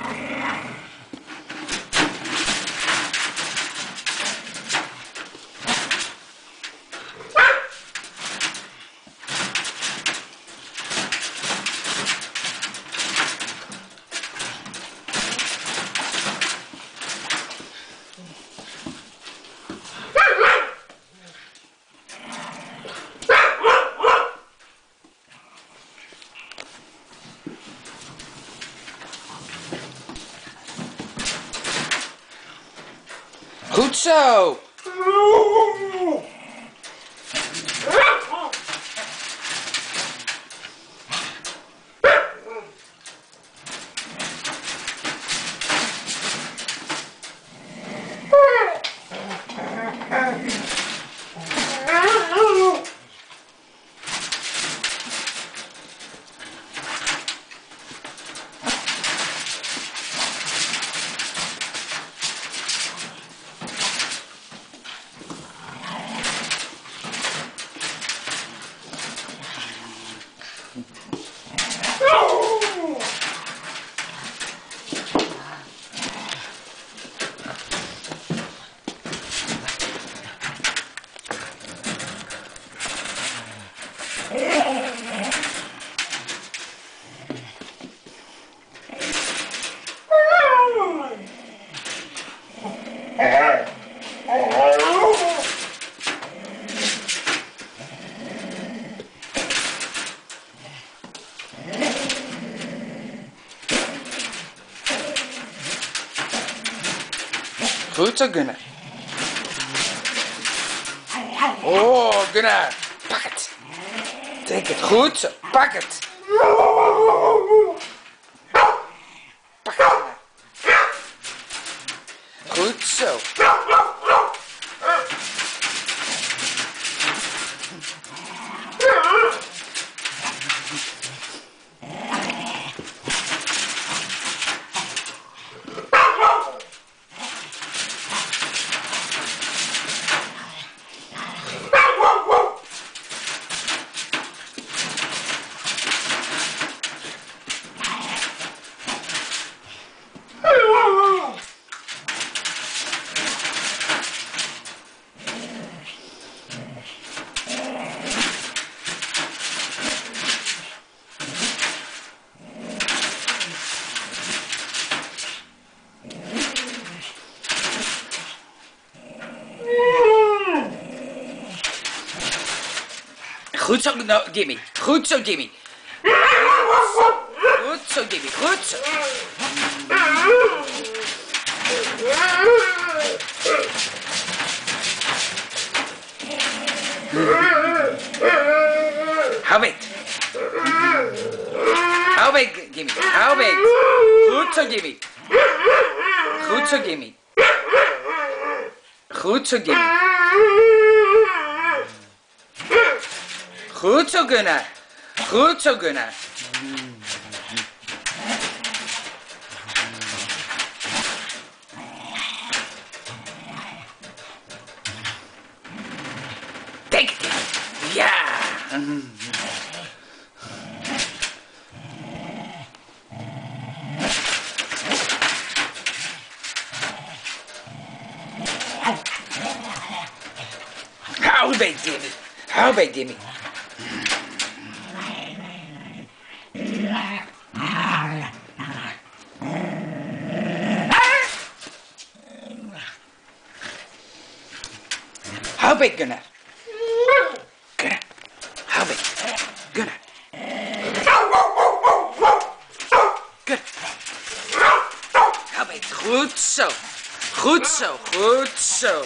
Obrigado. Goed zo. Goed zo, Gunnar. Oh, Gunnar. Pak het. Trek het. Goed zo. Pak het. Pak het, Gunnar. Goed zo. Goed zo, nou, Jimmy. Goed zo, Jimmy. Goed zo, Jimmy. Goed zo. Hou weg. Hou weg, Jimmy. Hou weg. Goed zo, Jimmy. Goed zo, Jimmy. Goed zo, Jimmy. Goed zo, Gunnar. Goed zo, Gunnar. Denk. Ja. Hou bij Jimmy. Hou bij Jimmy. Hou bij Gunnar. Gunnar. Hou bij. Gunnar. Gunnar. Bij. Goed zo. Goed zo. Goed zo.